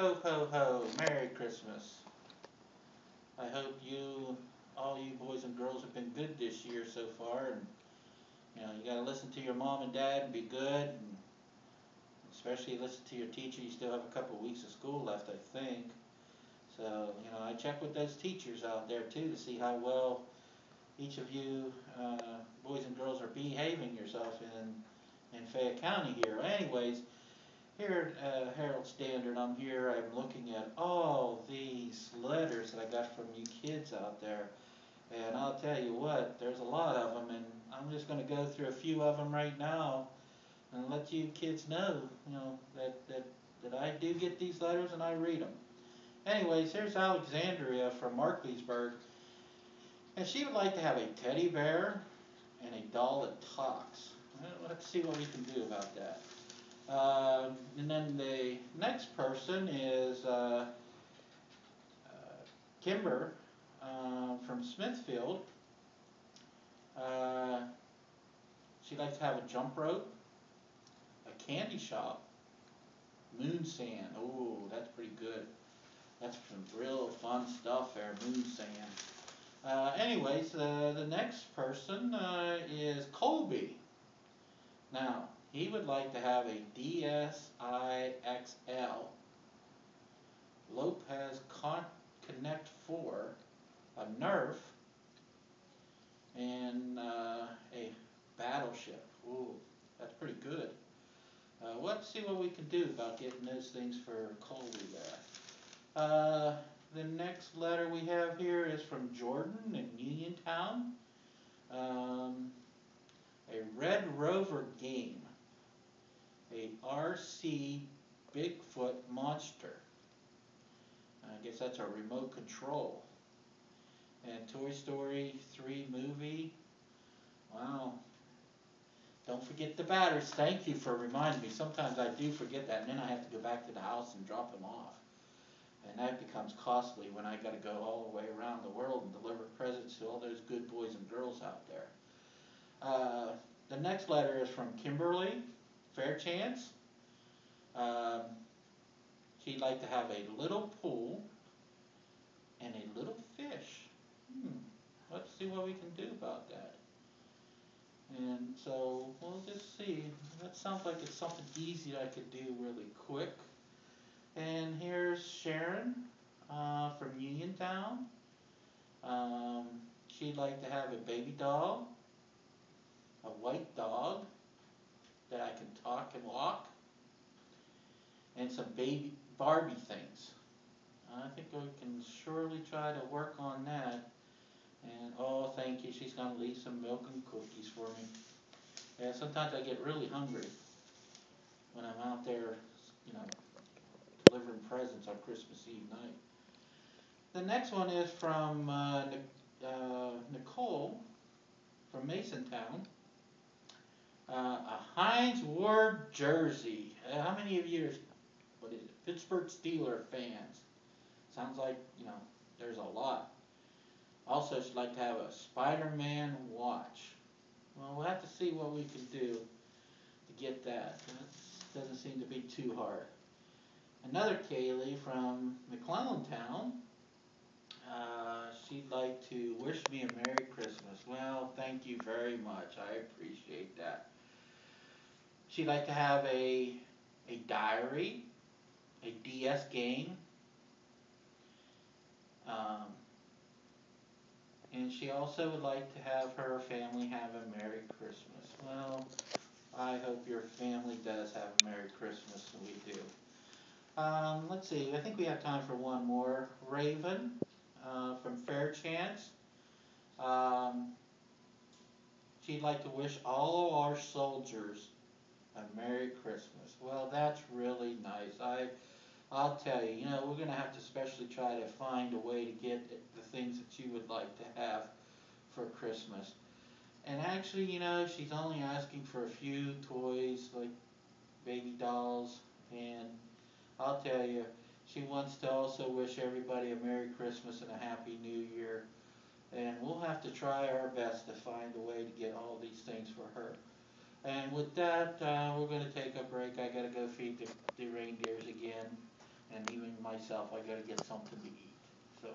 Ho, ho, ho, Merry Christmas. I hope you, all you boys and girls have been good this year so far and, you know, you gotta listen to your mom and dad and be good and especially listen to your teacher, you still have a couple weeks of school left, I think. So, you know, I check with those teachers out there too to see how well each of you, uh, boys and girls are behaving yourself in, in Fayette County here. Anyways, here at uh, Herald Standard, I'm here, I'm looking at all these letters that I got from you kids out there. And I'll tell you what, there's a lot of them, and I'm just gonna go through a few of them right now and let you kids know, you know, that, that, that I do get these letters and I read them. Anyways, here's Alexandria from Markleysburg, and she would like to have a teddy bear and a doll that talks. Well, Let's see what we can do about that. Uh, and then the next person is uh, uh, Kimber uh, from Smithfield. Uh, she'd like to have a jump rope, a candy shop, moon sand. Oh, that's pretty good. That's some real fun stuff there, moon sand. Uh, anyways, uh, the next person uh, is Colby. Now, he would like to have a DSi XL Lopez Con- Connect 4, a Nerf, and uh, a battleship. Ooh, that's pretty good. Uh, let's see what we can do about getting those things for Colby there. Uh, the next letter we have here is from Jordan in Uniontown. Um, a Red Rover game. RC Bigfoot monster. I guess that's a remote control. And Toy Story 3 movie. Wow. Don't forget the batteries. Thank you for reminding me. Sometimes I do forget that, and then I have to go back to the house and drop them off. And that becomes costly when I gotta go all the way around the world and deliver presents to all those good boys and girls out there. Uh, the next letter is from Kimberly Fairchance. Um, she'd like to have a little pool and a little fish. Hmm, let's see what we can do about that. And so we'll just see. That sounds like it's something easy I could do really quick. And here's Sharon uh, from Uniontown. Um, she'd like to have a baby doll, a white dog that I can talk and walk, and some baby Barbie things. I think we can surely try to work on that. And oh, thank you. She's gonna leave some milk and cookies for me. Yeah, sometimes I get really hungry when I'm out there, you know, delivering presents on Christmas Eve night. The next one is from uh, uh, Nicole from Masontown. Uh, a Hines Ward jersey. Uh, how many of you are, what is it, Pittsburgh Steeler fans? Sounds like, you know, there's a lot. Also, she'd like to have a Spider-Man watch. Well, we'll have to see what we can do to get that. That doesn't seem to be too hard. Another Kaylee from McClellandtown. Uh, she'd like to wish me a Merry Christmas. Well, thank you very much. I appreciate that. She'd like to have a a diary, a DS game. Um, and she also would like to have her family have a Merry Christmas. Well, I hope your family does have a Merry Christmas, and we do. Um, let's see, I think we have time for one more. Raven, uh, from Fairchance. Um, she'd like to wish all of our soldiers a Merry Christmas. Well, that's really nice. I, I'll tell you, you know, we're gonna have to especially try to find a way to get the things that you would like to have for Christmas. And actually, you know, she's only asking for a few toys, like baby dolls, and I'll tell you, she wants to also wish everybody a Merry Christmas and a Happy New Year. And we'll have to try our best to find a way to get all these things for her. And with that, uh, we're gonna take a break. I gotta go feed the, the reindeers again and even myself, I gotta get something to eat, so.